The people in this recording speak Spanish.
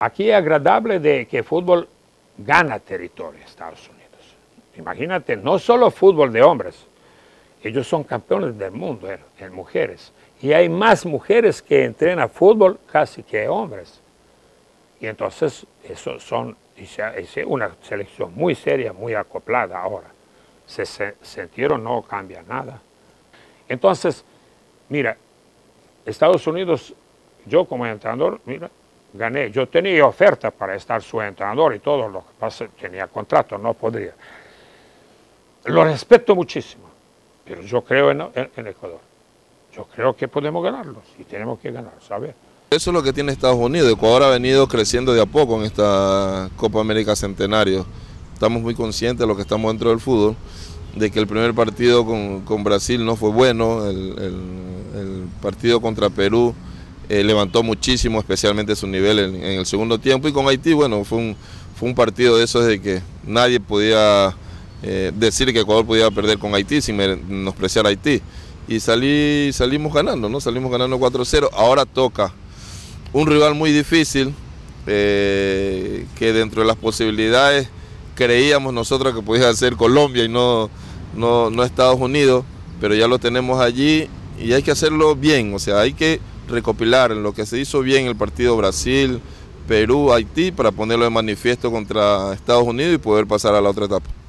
Aquí es agradable de que el fútbol gana territorio en Estados Unidos. Imagínate, no solo fútbol de hombres, ellos son campeones del mundo en, mujeres. Y hay más mujeres que entrenan fútbol casi que hombres. Y entonces, eso son es una selección muy seria, muy acoplada ahora. Se sintieron, no cambia nada. Entonces, mira, Estados Unidos, yo como entrenador, mira, gané. Yo tenía oferta para estar su entrenador y todo lo que pasa, tenía contrato, no podría. Lo respeto muchísimo, pero yo creo en, Ecuador. Yo creo que podemos ganarlos y tenemos que ganar, ¿sabes? Eso es lo que tiene Estados Unidos. Ecuador ha venido creciendo de a poco en esta Copa América Centenario. Estamos muy conscientes de lo que estamos dentro del fútbol, de que el primer partido con, Brasil no fue bueno, partido contra Perú eh, levantó muchísimo, especialmente su nivel en, el segundo tiempo, y con Haití, bueno, fue un, fue un partido de esos de que nadie podía eh, decir que Ecuador podía perder con Haití sin menospreciar Haití. Y salí, salimos ganando, ¿no? Salimos ganando 4-0. Ahora toca un rival muy difícil, eh, que dentro de las posibilidades creíamos nosotros que podía ser Colombia y no, no, Estados Unidos, pero ya lo tenemos allí y hay que hacerlo bien, o sea, hay que recopilar lo que se hizo bien el partido Brasil, Perú, Haití, para ponerlo de manifiesto contra Estados Unidos y poder pasar a la otra etapa.